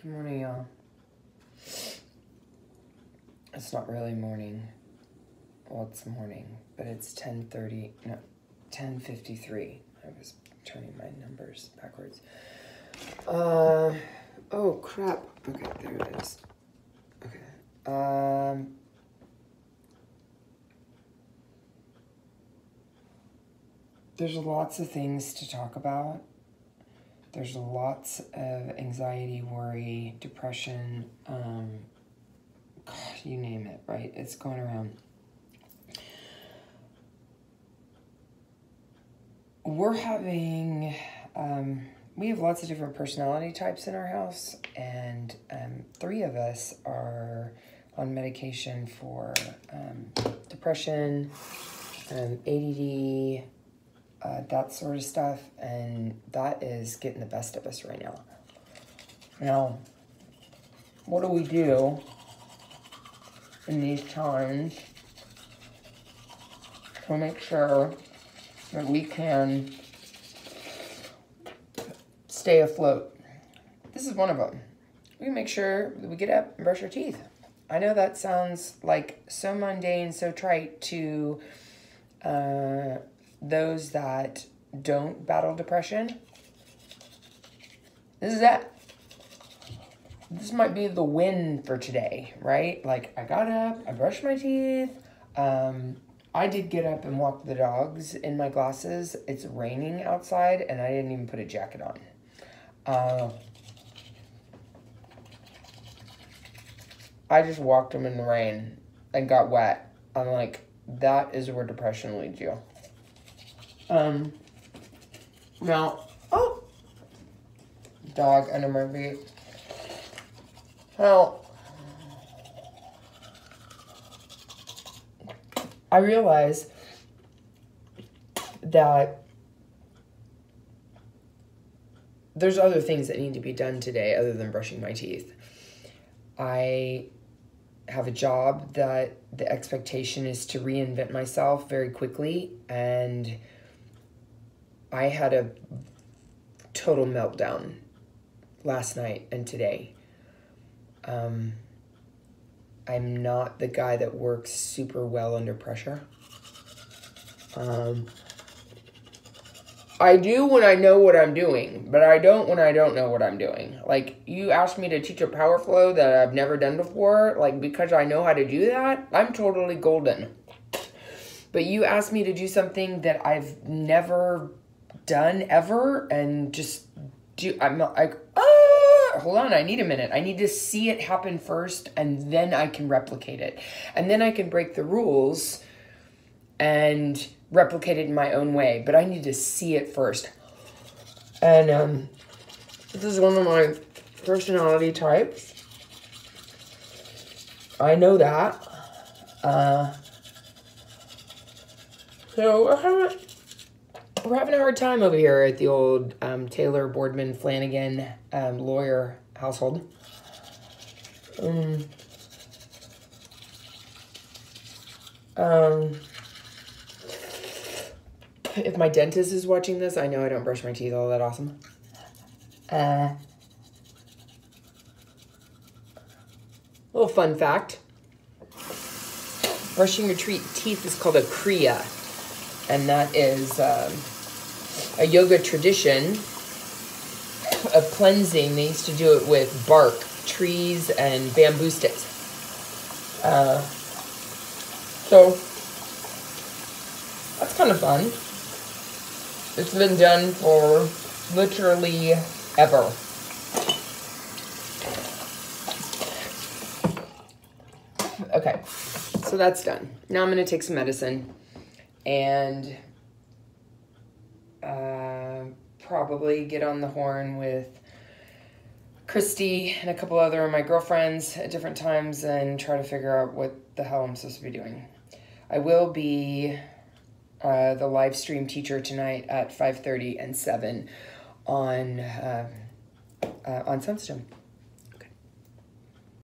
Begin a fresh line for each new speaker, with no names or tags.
Good morning, y'all. It's not really morning. Well, it's morning, but it's 10.30, no, 10.53. I was turning my numbers backwards. Uh, oh, crap. Okay, there it is. Okay. Um, there's lots of things to talk about. There's lots of anxiety, worry, depression, um, God, you name it, right? It's going around. We're having, um, we have lots of different personality types in our house, and um, three of us are on medication for um, depression, um, ADD, uh, that sort of stuff, and that is getting the best of us right now. Now, what do we do in these times to make sure that we can stay afloat? This is one of them. We make sure that we get up and brush our teeth. I know that sounds like so mundane, so trite to uh, those that don't battle depression. This is that. This might be the win for today, right? Like, I got up, I brushed my teeth. Um, I did get up and walk the dogs in my glasses. It's raining outside, and I didn't even put a jacket on. Uh, I just walked them in the rain and got wet. I'm like, that is where depression leads you. Um, now, oh, dog under my feet. Well, I realize that there's other things that need to be done today other than brushing my teeth. I have a job that the expectation is to reinvent myself very quickly and I had a total meltdown last night and today. Um, I'm not the guy that works super well under pressure. Um, I do when I know what I'm doing, but I don't when I don't know what I'm doing. Like, you asked me to teach a power flow that I've never done before, like, because I know how to do that, I'm totally golden. But you asked me to do something that I've never done ever and just do I'm not like ah hold on I need a minute. I need to see it happen first and then I can replicate it. And then I can break the rules and replicate it in my own way but I need to see it first. And um this is one of my personality types. I know that. Uh so I haven't we're having a hard time over here at the old um, Taylor Boardman Flanagan um, lawyer household. Um, um, if my dentist is watching this, I know I don't brush my teeth all that awesome. Uh, little fun fact. Brushing your teeth is called a kriya, and that is um, a yoga tradition of cleansing. They used to do it with bark, trees, and bamboo sticks. Uh, so that's kind of fun. It's been done for literally ever. Okay, so that's done. Now I'm going to take some medicine and uh, probably get on the horn with Christy and a couple other of my girlfriends at different times and try to figure out what the hell I'm supposed to be doing. I will be uh, the live stream teacher tonight at 5.30 and 7 on, uh, uh, on Sunstone.